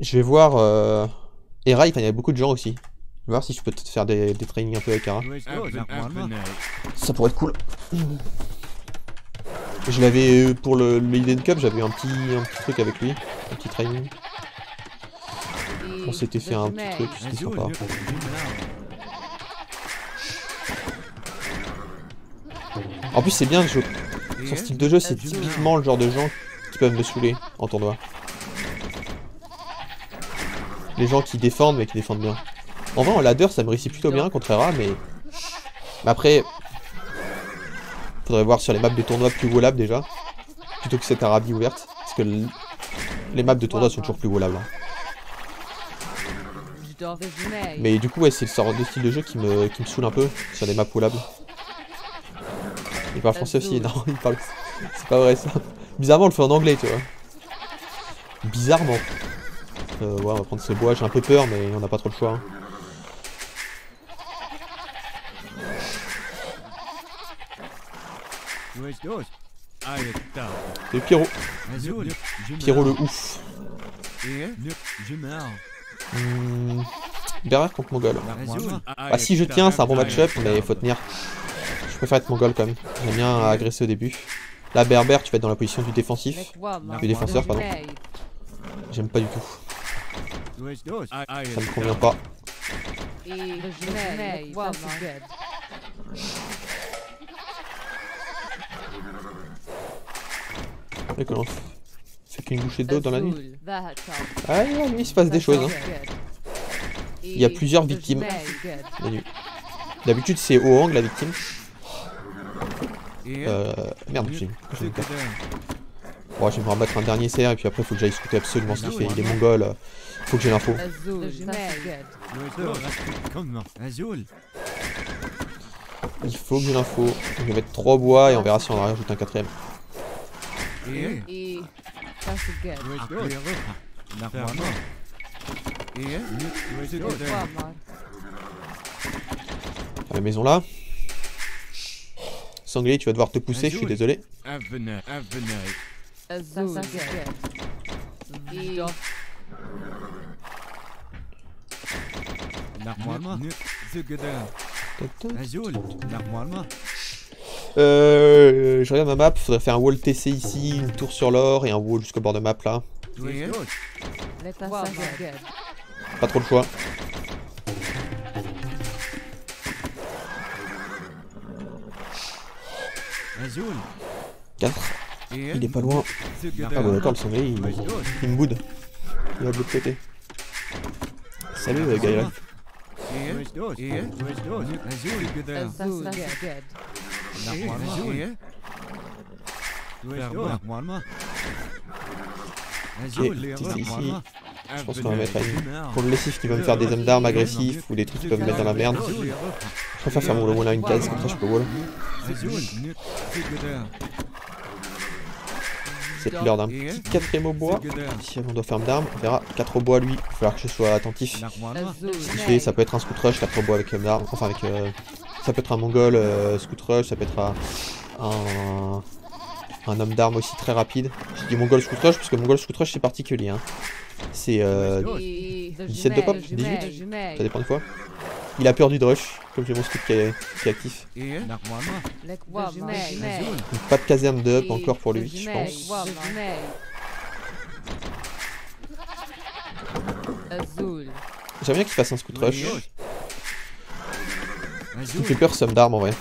Je vais voir... Euh... Era, il y a beaucoup de gens aussi. Je vais voir si je peux te faire des, des trainings un peu avec Era. Ça pourrait être cool. Je l'avais euh, pour le, le Cup, j'avais un petit, un petit truc avec lui, un petit training. On s'était fait un petit truc, c'était sympa. En plus c'est bien, je... son style de jeu c'est typiquement le genre de gens qui peuvent me saouler en tournoi. Les gens qui défendent mais qui défendent bien. En vrai en ladder ça me réussit plutôt bien contre Era mais... mais après... Faudrait voir sur les maps de tournoi plus volables déjà. Plutôt que cette Arabie ouverte. Parce que les maps de tournoi sont toujours plus volables. Hein. Mais du coup ouais c'est le sort de style de jeu qui me, qui saoule un peu sur les maps volables. Il parle français aussi, non, il parle... C'est pas vrai ça. Bizarrement, on le fait en anglais, tu vois. Bizarrement. Euh, ouais, on va prendre ce bois, j'ai un peu peur, mais on n'a pas trop le choix. Hein. C'est? Pierrot. Pierrot le ouf. Hmm, derrière contre Mongol. Bah si je tiens, c'est un bon match-up, mais il faut tenir préfère être mongol quand même. J'aime bien agresser au début. Là, Berber, tu vas être dans la position du défensif. Du défenseur, pardon. J'aime pas du tout. Ça me convient pas. Comment fait qu'une bouchée d'eau dans la nuit Ah, il se passe des choses. Hein. Il y a plusieurs victimes. D'habitude, c'est au la victime. Euh, merde, j'ai Bon, je vais me remettre un dernier CR et puis après faut que j'aille scouter absolument ce qu'il fait. Il est mongol, faut que j'ai l'info. Il faut que j'ai l'info. Je vais mettre 3 bois et on verra si on en rajoute un quatrième. La maison là. Sanglier, tu vas devoir te pousser, je suis désolé. Euh, je regarde ma map, faudrait faire un wall TC ici, une tour sur l'or et un wall jusqu'au bord de map là. Pas trop le choix. 4. Il est pas loin. Ah bah d'accord, le sanglier, il, il, me boude. Il va de l'autre côté. Salut euh. Ok, ici. Je pense qu'on va mettre une... Lessif qui va me faire des hommes d'armes agressifs ou des trucs qui peuvent me mettre dans la merde. Je préfère faire mon wall à une case, comme ça je peux wall. C'est l'heure d'un petit quatrième au bois. Si on doit faire d'armes, on verra. 4 au bois lui, il va falloir que je sois attentif. Fait, ça peut être un scout rush, 4 au bois avec homme d'armes. Enfin avec. Euh, ça peut être un mongol euh, scout rush, ça peut être un. Un homme d'armes aussi très rapide. Je dis mongol scout rush parce que mongol scout rush c'est particulier. Hein. C'est euh, 17 de pop 18 Ça dépend des fois. Il a peur du rush, comme j'ai mon scoop qui est, qui est actif. pas de caserne de up encore pour lui, je pense. J'aimerais bien qu'il fasse un scout rush. Il fait peur somme d'armes en vrai.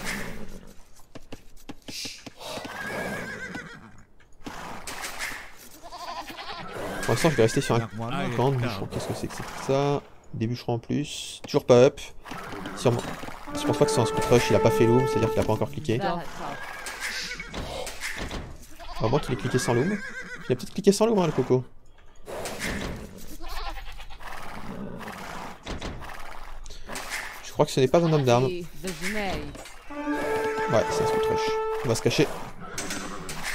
Pour l'instant, je vais rester sur un camp Qu'est-ce que c'est que ça des bûcherons en plus. Toujours pas up. Sûrement. Je pense pas que c'est un scout rush, il a pas fait loom, c'est-à-dire qu'il a pas encore cliqué. À moins qu'il ait cliqué sans loom. Il a peut-être cliqué sans loom, hein, le coco. Je crois que ce n'est pas un homme d'armes. Ouais, c'est un scout rush. On va se cacher.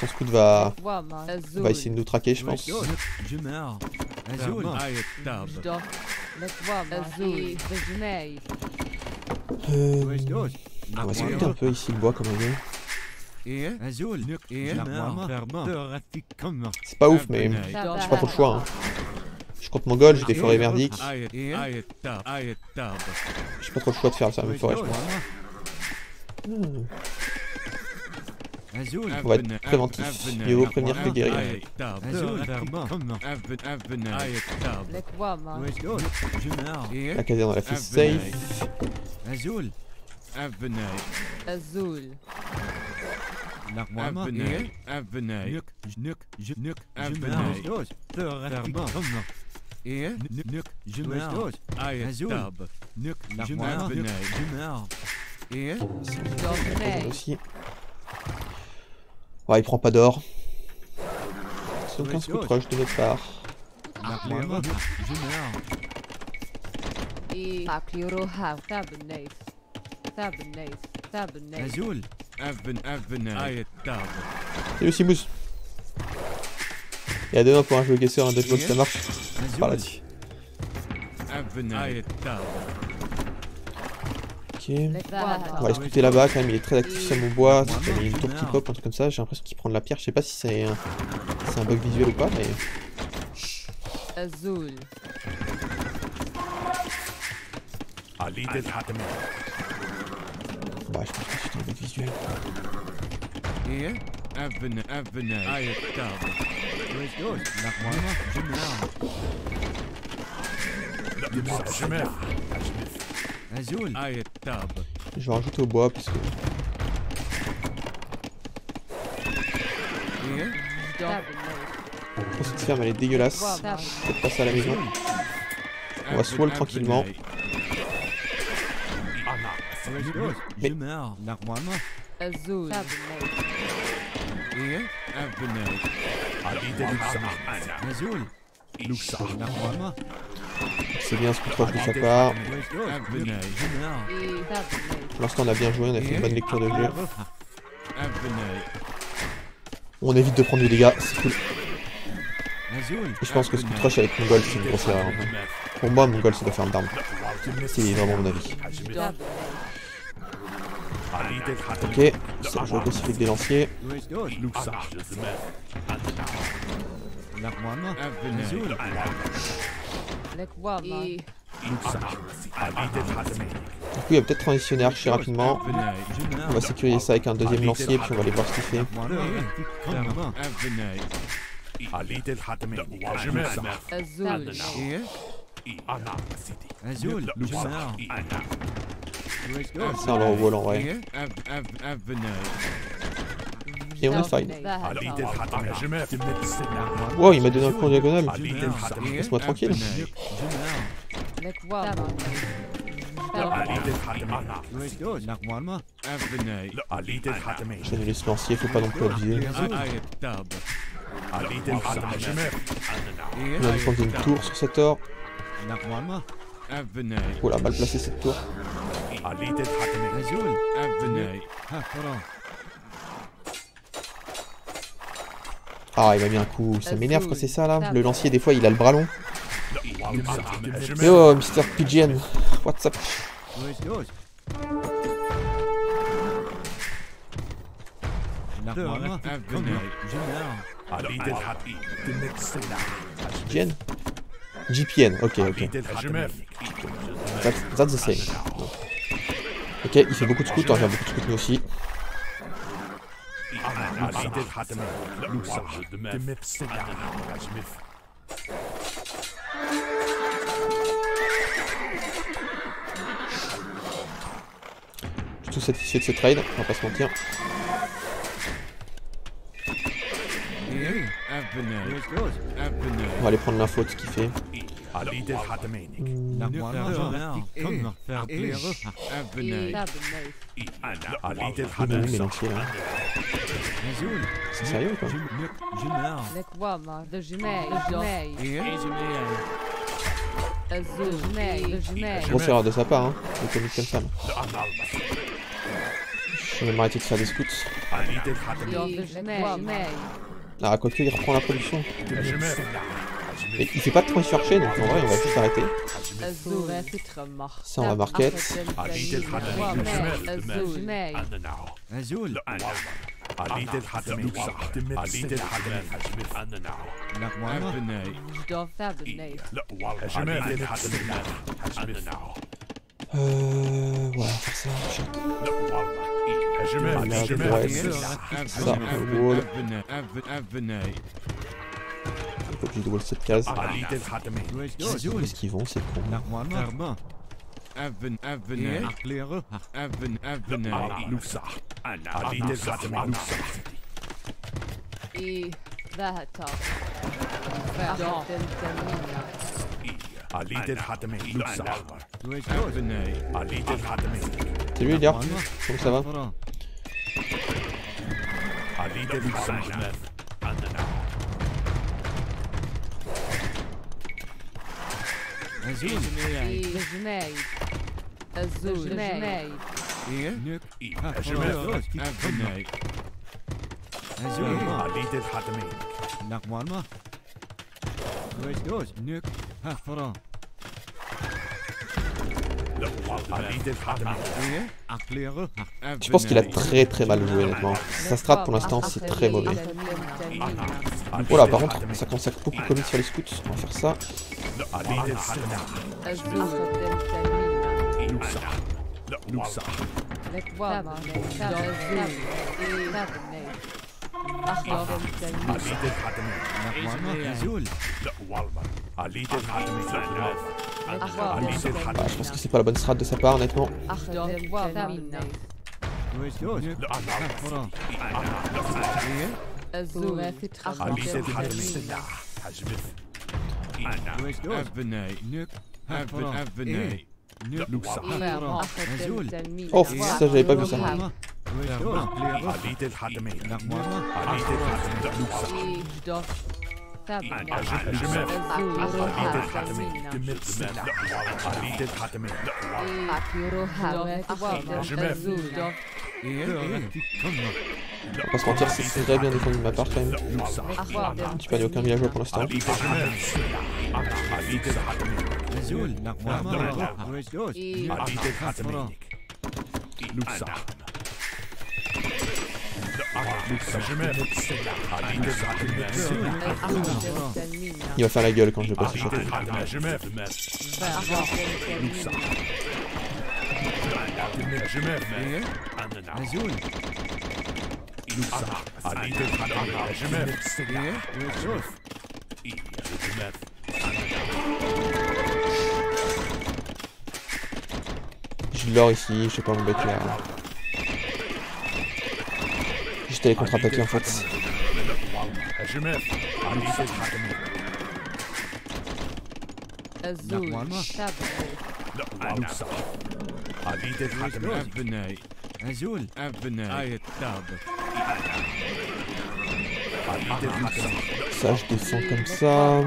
Son scout va... va essayer de nous traquer, je pense. Euh... On va s'écouter un peu ici le bois comme on est. C'est pas ouf mais j'ai pas trop le choix. Hein. Je contre Mongol, j'ai des forêts merdiques. J'ai pas trop le choix de faire ça, mes forêts, je pense. Hmm. Va être préventif. Mieux vaut prévenir que guérir. La caserne, on l'a fait safe. Azul. Azul. Aussi. Ouais, il prend pas d'or. C'est aucun scout rush de notre part. Salut Simous Il y a deux pour un jeu guesseur, un dodgeball ça marche. Par là-dessus. On va scouter là-bas quand même, il est très actif sur mon bois. Il y a une tour qui pop, un truc comme ça. J'ai l'impression qu'il prend de la pierre. Je sais pas si c'est un... un bug visuel ou pas, mais. Azul. Bah, je pense que c'est un bug visuel. Je vais rajouter au bois parce que. cette ferme elle est dégueulasse. Peut-être passer à la maison. On va swall tranquillement. Mais... C'est bien ce coup de sa part. Pour l'instant on a bien joué, on a fait une bonne lecture de jeu. On évite de prendre du dégâts, c'est cool. je pense que ce coup de rush avec Mongol c'est une grosse erreur. Pour moi Mongol c'est de faire d'armes. C'est vraiment mon avis. Ok, ça joue aussi avec des lanciers. Du coup, il va peut-être transitionner archer rapidement. On va sécuriser ça avec un deuxième lancier, puis on va aller voir ce qu'il fait. Long volant, ouais. Et on est fine. Wow, il m'a donné un coup en diagonale. Laisse-moi tranquille. Je vais laisser lancier, faut pas non plus abuser. On a défendu une tour sur cette or. Oh là, mal placé cette tour. Ah, il m'a mis un coup. Ça m'énerve quand c'est ça là. Le lancier, des fois, il a le bras long. Yo, Mr. Pigeon. What's up GPN GPN, ok, ok. That's, that's the same. Ok, il fait beaucoup de scouts, hein, j'ai beaucoup de scouts aussi. Je suis tout satisfait de ce trade, on va pas se mentir. On va aller prendre l'info de ce qu'il fait. C'est sérieux ou quoi Grosse erreur de sa part, hein, de comique comme ça. Je vais même arrêter de faire des scouts. Ah, quoique, il reprend la production. Mais il fait pas de archer, donc en vrai, on va juste s'arrêter. Ça, on va market. Euh... Ouais, faire ça. Ça, wall. Faut que je wall cette case. Qu'est-ce qu'ils vont, c'est con. Even, even, kleren. Even, even, Lusa. I ذهب Salut les comment ça va Je pense qu'il a très très mal joué honnêtement. Sa strat pour l'instant c'est très mauvais. Voilà par contre ça consacre beaucoup de commit sur les scouts, on va faire ça. je pense que c'est pas la bonne strat de sa part, honnêtement. Oh, ça j'avais pas vu ça. On va se mentir, c'est très bien défendu de ma part quand même. J'ai pas aucun villageois pour l'instant. Il va faire la gueule quand je vais passer château. Je l'or ici, je sais pas m'embêter là. Juste aller contre-attaquer en fait. Ça, je descends comme ça.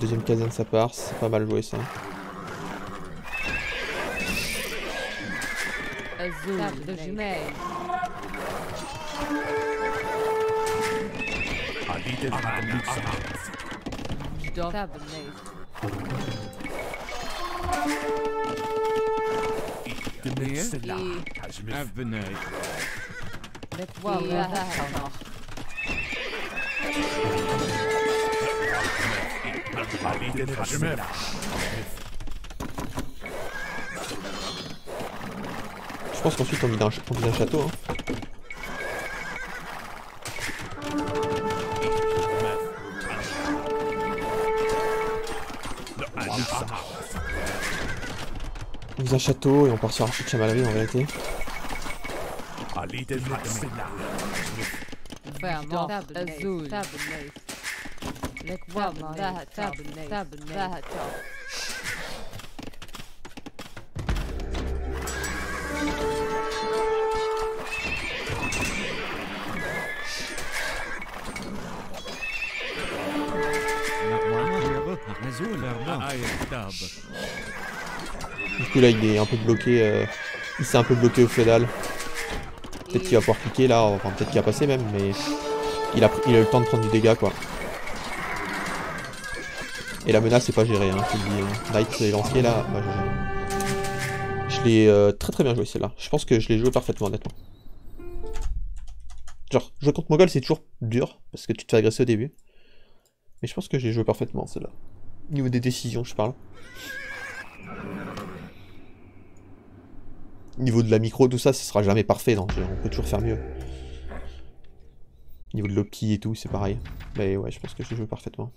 Deuxième caserne ça part, c'est pas mal joué ça. Je pense qu'ensuite on un, on vide un château. Hein. On vide un château et on part sur Archie de Chamalry en vérité. Ah, du coup là il est un peu bloqué, euh, il s'est un peu bloqué au fédal. Peut-être qu'il va pouvoir cliquer là, enfin peut-être qu'il a passé même, mais il a, eu le temps de prendre du dégât quoi. Et la menace c'est pas géré, hein, je dis. Hein. Knight les lanciers là, bah, je, l'ai euh, très très bien joué celle-là. Je pense que je l'ai joué parfaitement honnêtement. Genre, jouer contre Mogol c'est toujours dur, parce que tu te fais agresser au début. Mais je pense que j'ai joué parfaitement celle-là. Au niveau des décisions, je parle. Au niveau de la micro, tout ça, ce sera jamais parfait, donc on peut toujours faire mieux. Au niveau de l'opti et tout, c'est pareil. Mais ouais, je pense que j'ai joué parfaitement.